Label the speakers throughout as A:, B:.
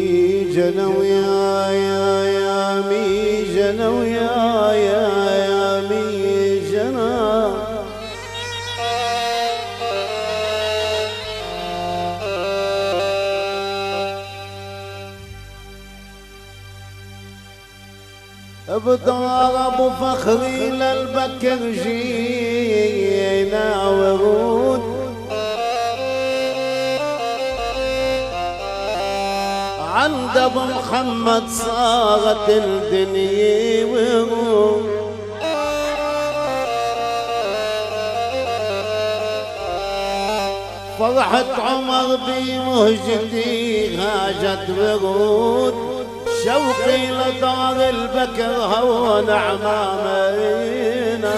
A: جنى ويا يا يا مي جنى ويا يا يا مي جنى بضرب فخري للبكر جينا ورود. عند أبو محمد صارت الدنيا ورود فرحة عمر بمهجتي هاجت ورود شوقي لدار البكر هون عمامينا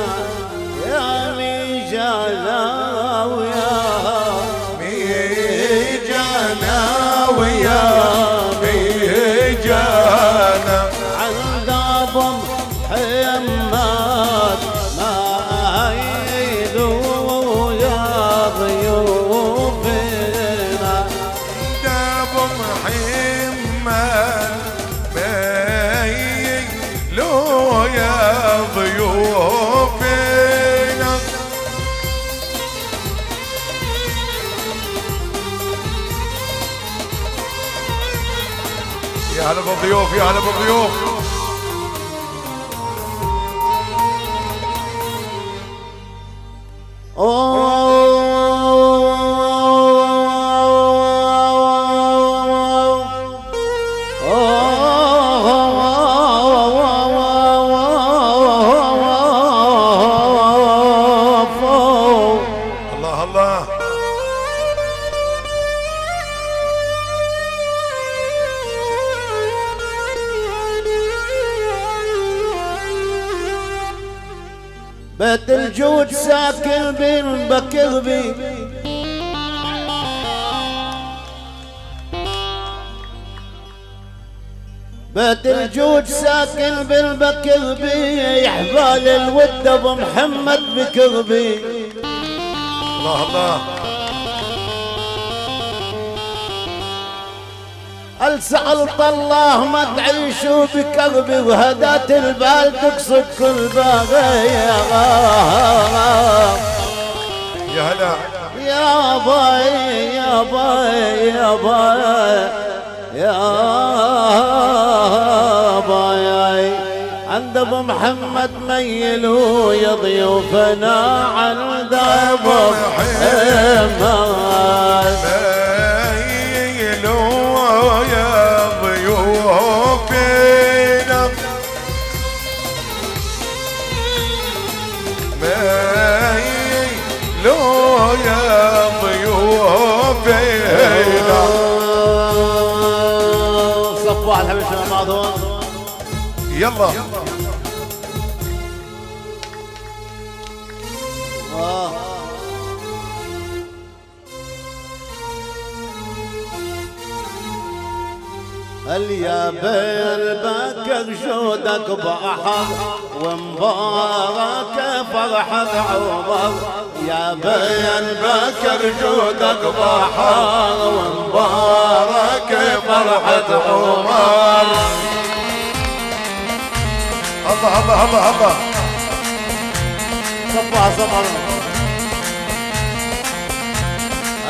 A: يا لي جانا ويا محمد
B: بي لو يا ضيوفنا. يا هلا بالضيوف يا هلا بالضيوف.
A: بيت الجود ساكن بين بكربي. بيت الجود ساكن بالبكربي يحفال الود أبو محمد بكربي.
B: الله الله.
A: هل سألت الله ما تعيشوا بكربي وهدات البال تقصد كل باغي
B: يا هلا.
A: يا باي يا باي يا باي يا باي. عند أبو محمد ميلوا يا ضيوفنا عند أبو محمد.
B: يا ضيوفنا
A: صف واحد حبيبي شباب بعضهم.
B: يلا.
A: آه. هل يا بين بكر جودك بحر ومبارك فرحة عمر يا بين بكر جودك بحر ومبارك فرحة عمر
B: الله الله الله الله
A: صفا.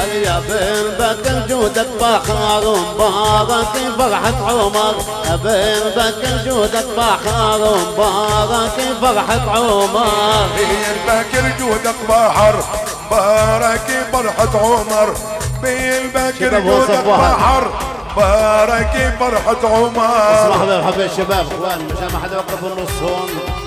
A: يا بين بكر جودك بحر ومبارك فرحة عمر. يا بين بكر جودك بحر ومبارك فرحة عمر.
B: بالبكر جودك بحر بارك فرحة عمر. بالبكر
A: شباب
B: جودك. بحر بارك فرحة
A: اسمح
B: عمر
A: لي حبيب الشباب اخوان مشان ما حدا يوقف بالنص هون.